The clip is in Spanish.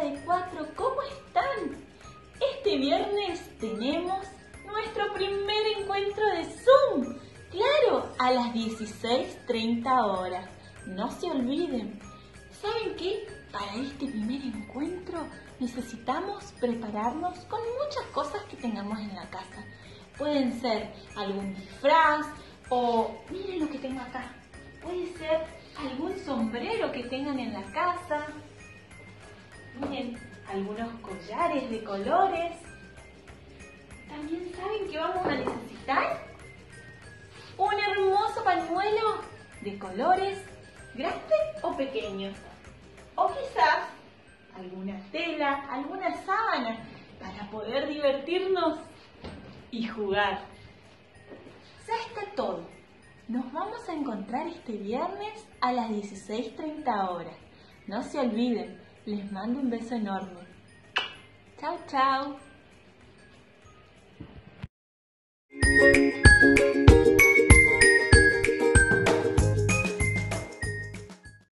de cuatro, ¿cómo están? Este viernes tenemos nuestro primer encuentro de Zoom. Claro, a las 16.30 horas. No se olviden. ¿Saben qué? Para este primer encuentro necesitamos prepararnos con muchas cosas que tengamos en la casa. Pueden ser algún disfraz o miren lo que tengo acá. Puede ser algún sombrero que tengan en la casa, Miren, algunos collares de colores. También saben que vamos a necesitar un hermoso pañuelo de colores grande o pequeño. O quizás alguna tela, alguna sábana para poder divertirnos y jugar. Ya está todo. Nos vamos a encontrar este viernes a las 16.30 horas. No se olviden, les mando un beso enorme. Chao, chao.